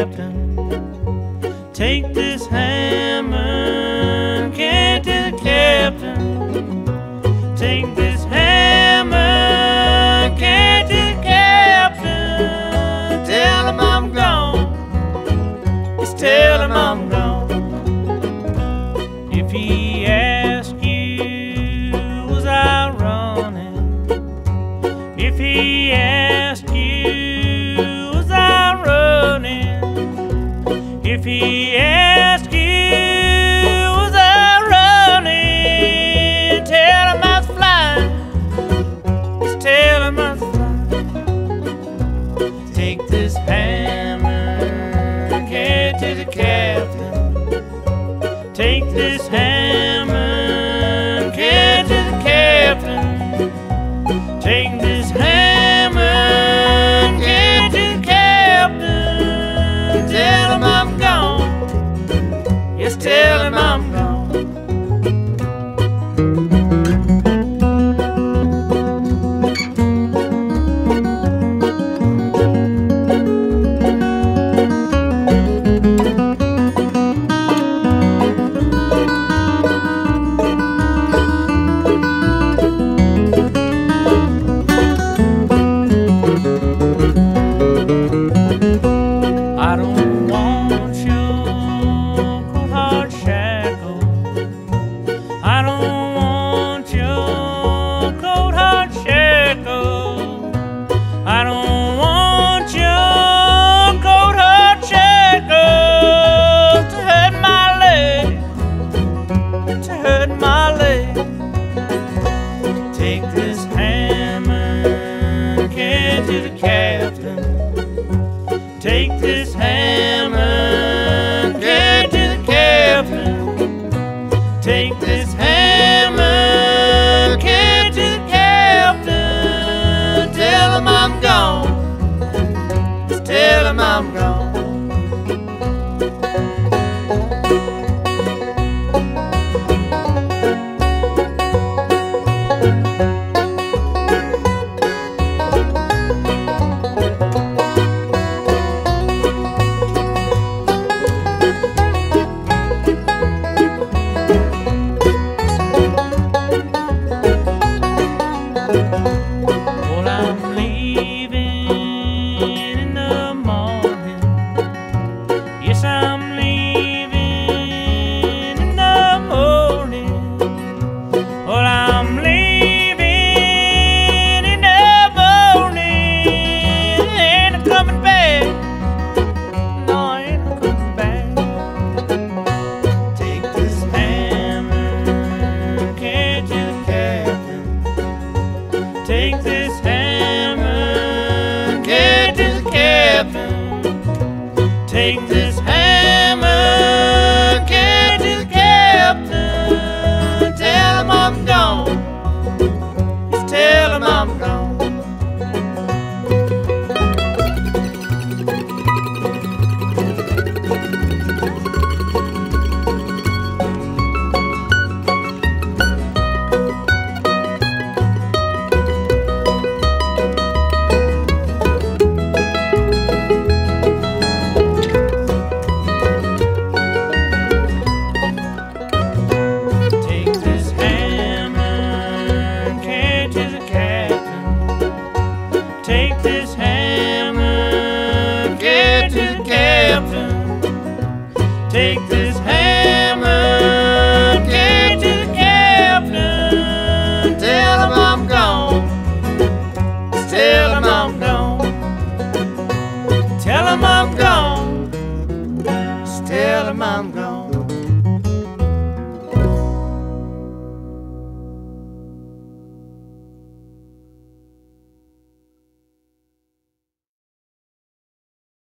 captain. Take this. this hand. Take this hammer, carry to the captain. Tell him I'm gone. Just tell him I'm gone. Take this.